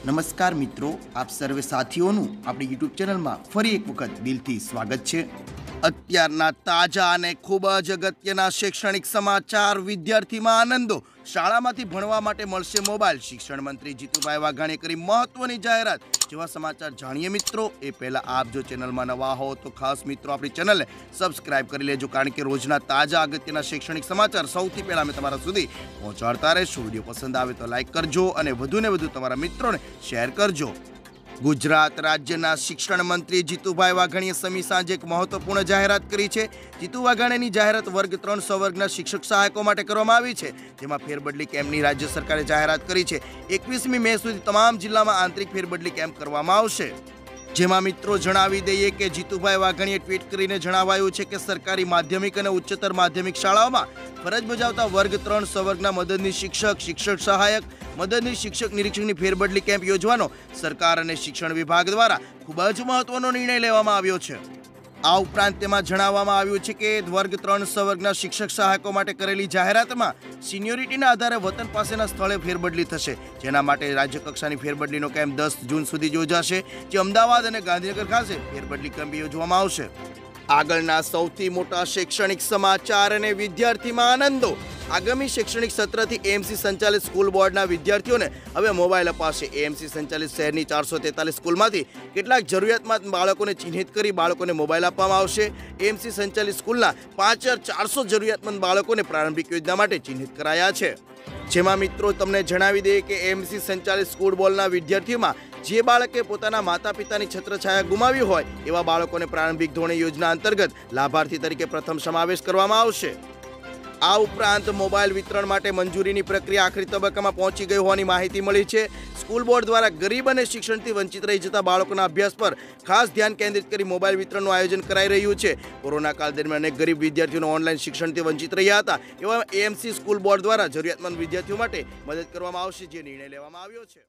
નમસ્કાર મિત્રો આપ સર્વે સાથીઓનું આપણી યુટ્યુબ ચેનલમાં ફરી એક વખત દિલથી સ્વાગત છે. અત્યારના તાજા અને ખૂબ જ અગત્યના શૈક્ષણિક સમાચાર વિદ્યાર્થીમાં આનંદો. શાળામાંથી ભણવા માટે મળશે મોબાઈલ. શિક્ષણ મંત્રી જીતુભાઈ વાઘાણીએ કરી મહત્વની જાહેરાત. જેવા સમાચાર જાણીએ મિત્રો, એ પહેલા આપ જો ચેનલમાં નવા હો તો ખાસ મિત્રો આપણી ચેનલને સબસ્ક્રાઇબ કરી લેજો, કારણ કે રોજના તાજા અગત્યના શૈક્ષણિક સમાચાર સૌથી પહેલા અમે તમારા સુધી પહોંચાડતા રહેશું. વીડિયો પસંદ આવે તો લાઇક કરજો અને વધુને વધુ તમારા મિત્રોને શેર કરજો. ગુજરાત રાજ્યના શિક્ષણ મંત્રી જીતુભાઈ વાઘાણીએ સમી સાંજે એક મહત્વપૂર્ણ જાહેરાત કરી છે. જીતુ વાઘાણીની જાહેરાત વર્ગ ત્રણ સો વર્ગના શિક્ષક સહાયકો માટે કરવામાં આવી છે. જેમાં ફેરબદલી કેમ્પની રાજ્ય સરકારે જાહેરાત કરી છે. એકવીસમી મે સુધી તમામ જિલ્લામાં આંતરિક ફેરબદલી કેમ્પ કરવામાં આવશે. જેમાં મિત્રો જણાવી દઈએ કે જીતુભાઈ વાઘણીએ ટ્વીટ કરીને જણાવાયું છે કે સરકારી માધ્યમિક અને ઉચ્ચતર માધ્યમિક શાળાઓમાં ફરજ બજાવતા વર્ગ ત્રણ સવર્ગના મદદની શિક્ષક શિક્ષક સહાયક મદદની શિક્ષક નિરીક્ષકની ફેરબદલી કેમ્પ યોજવાનો સરકાર અને શિક્ષણ વિભાગ દ્વારા ખૂબ જ મહત્વનો નિર્ણય લેવામાં આવ્યો છે. આ ઉપરાંત તેમાં જણાવવામાં આવ્યું છે કે વર્ગ ત્રણ સવર્ગના શિક્ષક સહાયકો માટે કરેલી જાહેરાતમાં સિનિયોરિટીના આધારે વતન પાસેના સ્થળે ફેરબદલી થશે, જેના માટે રાજ્યકક્ષાની ફેરબદલીનો કેમ્પ દસ જૂન સુધી યોજાશે, જે અમદાવાદ અને ગાંધીનગર ખાતે ફેરબદલી કેમ્પ યોજવામાં આવશે. આગળના સૌથી મોટા શૈક્ષણિક સમાચાર અને વિદ્યાર્થીમાં આનંદો. આગામી શૈક્ષણિક સત્રથી એએમસી સંચાલિત સ્કૂલ બોર્ડના વિદ્યાર્થીઓને હવે મોબાઈલ અપાશે. એએમસી સંચાલિત શહેરની ચારસો તેતાલીસ સ્કૂલમાંથી કેટલાક જરૂરિયાતમંદ બાળકોને ચિહ્નિત કરી બાળકોને મોબાઈલ આપવામાં આવશે. એએમસી સંચાલિત સ્કૂલના પાંચ હજાર ચારસો જરૂરિયાતમંદ બાળકોને પ્રારંભિક યોજના માટે ચિહ્નિત કરાયા છે. જેમાં મિત્રો, તમને જણાવી દઈએ કે એમસી સંચાલિત સ્કૂલ બોર્ડના વિદ્યાર્થીઓમાં જે બાળકે પોતાના માતા પિતાની છત્રછાયા ગુમાવી હોય, એવા બાળકોને પ્રારંભિક ધોરણે યોજના અંતર્ગત લાભાર્થી તરીકે પ્રથમ સમાવેશ કરવામાં આવશે. આ ઉપરાંત મોબાઈલ વિતરણ માટે મંજૂરીની પ્રક્રિયા આખરી તબક્કામાં પહોંચી ગઈ હોવાની માહિતી મળી છે. સ્કૂલ બોર્ડ દ્વારા ગરીબ અને શિક્ષણથી વંચિત રહી જતા બાળકોના અભ્યાસ પર ખાસ ધ્યાન કેન્દ્રિત કરી મોબાઈલ વિતરણનું આયોજન કરાઈ રહ્યું છે. કોરોના કાળ દરમિયાન અનેક ગરીબ વિદ્યાર્થીઓને ઓનલાઈન શિક્ષણથી વંચિત રહ્યા હતા. એવા એએમસી સ્કૂલ બોર્ડ દ્વારા જરૂરિયાતમંદ વિદ્યાર્થીઓ માટે મદદ કરવામાં આવશે, જે નિર્ણય લેવામાં આવ્યો છે.